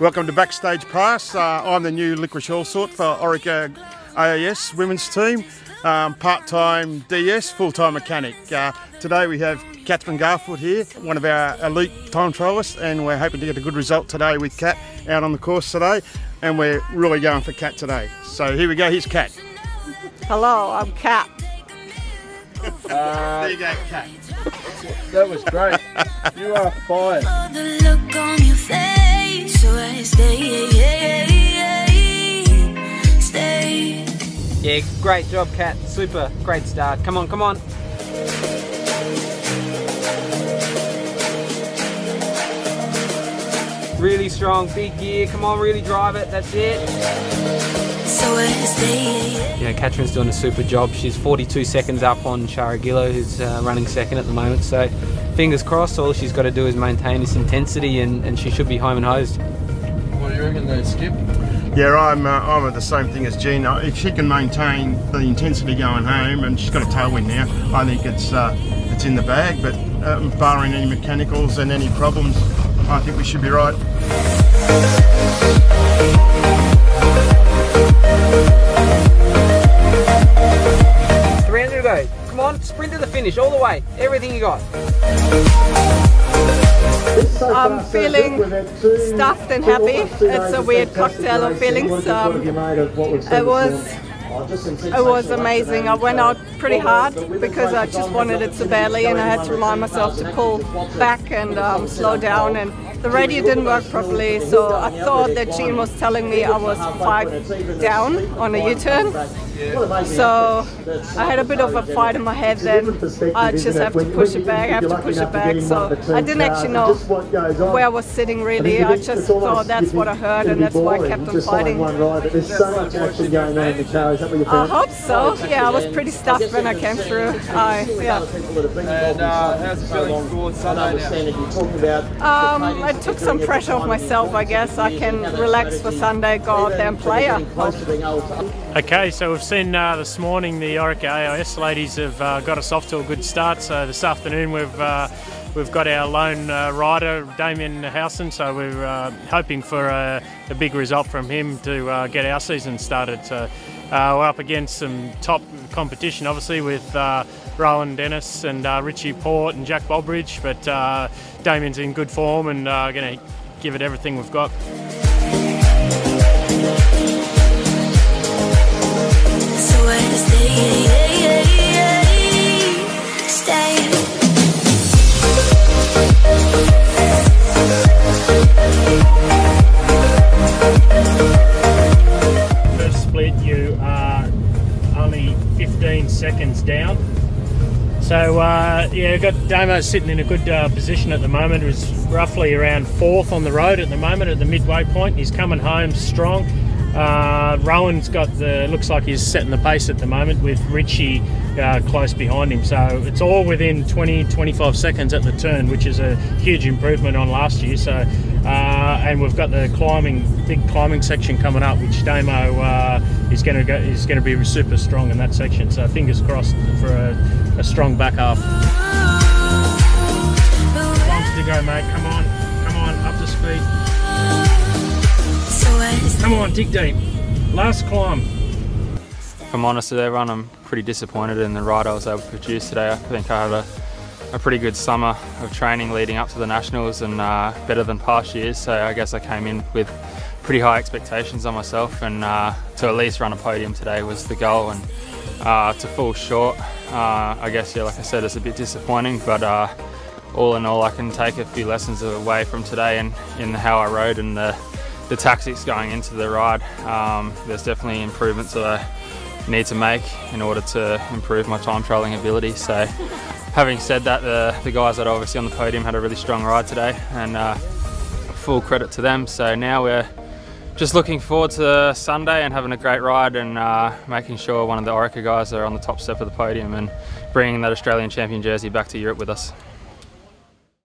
Welcome to Backstage Pass. Uh, I'm the new Licorice Allsort for Orica AIS women's team, um, part-time DS, full-time mechanic. Uh, today we have Katrin Garfoot here, one of our elite time trialists, and we're hoping to get a good result today with Cat out on the course today, and we're really going for Cat today. So here we go, here's Cat. Hello, I'm Cat. Uh, there you go, Cat. That was great. you are fine. Yeah, great job, Cat. Super, great start. Come on, come on. Really strong, big gear. Come on, really drive it. That's it. Yeah, Katrin's doing a super job. She's 42 seconds up on Shara Gillow, who's uh, running second at the moment. So, fingers crossed. All she's got to do is maintain this intensity, and, and she should be home and hosed. What do you reckon there, Skip? Yeah, I'm, uh, I'm at the same thing as Gina. If she can maintain the intensity going home, and she's got a tailwind now, I think it's uh, it's in the bag. But um, barring any mechanicals and any problems, I think we should be right. Finish, all the way. Everything you got. I'm feeling stuffed and happy. It's a weird cocktail of feelings. Um, it was it was amazing. I went out pretty hard because I just wanted it so badly, and I had to remind myself to pull back and um, slow down. And the radio didn't work properly, so I thought that Gene was telling me I was five down on a U-turn. So I had a bit of a fight in my head then. I just have to push it back, I have to push it back. So I didn't actually know where I was sitting really. I just thought that's what I heard and that's why I kept on fighting. I hope so. Yeah, I was pretty stuffed when I came through. I, yeah. And uh, how's it feeling for Sunday now? Um, I took some pressure off myself, I guess. I can relax for Sunday, go out there and play. Okay, so we've seen uh, this morning the Orica AIS ladies have uh, got us off to a good start. So this afternoon we've uh, we've got our lone uh, rider Damien Howson. So we're uh, hoping for a, a, big result from him to uh, get our season started. So we're up against some top competition, obviously with Rohan Dennis and Richie Porte and Jack Bobridge. But Damien's in good form and going to give it everything we've got. Are only 15 seconds down. So uh, yeah, got Damo sitting in a good uh, position at the moment. He's roughly around fourth on the road at the moment at the midway point. He's coming home strong. Uh, Rohan's got the looks like he's setting the pace at the moment with Richie uh, close behind him. So it's all within 20 25 seconds at the turn, which is a huge improvement on last year. So uh, and we've got the climbing big climbing section coming up, which Damo uh, is going to go is going to be super strong in that section. So fingers crossed for a, a strong back half. To go, mate. Come on, come on, up to speed. Come on, dig deep. Last climb. If I'm honest with everyone, I'm pretty disappointed in the ride I was able to produce today. I think I had a, a pretty good summer of training leading up to the Nationals and uh, better than past years. So I guess I came in with pretty high expectations on myself and uh, to at least run a podium today was the goal. And uh, to fall short, uh, I guess, yeah, like I said, it's a bit disappointing, but uh, all in all, I can take a few lessons away from today and in how I rode and the the tactics going into the ride. Um, there's definitely improvements that I need to make in order to improve my time trialing ability. So, having said that, the, the guys that are obviously on the podium had a really strong ride today, and uh, full credit to them. So now we're just looking forward to Sunday and having a great ride and uh, making sure one of the Orica guys are on the top step of the podium and bringing that Australian champion jersey back to Europe with us.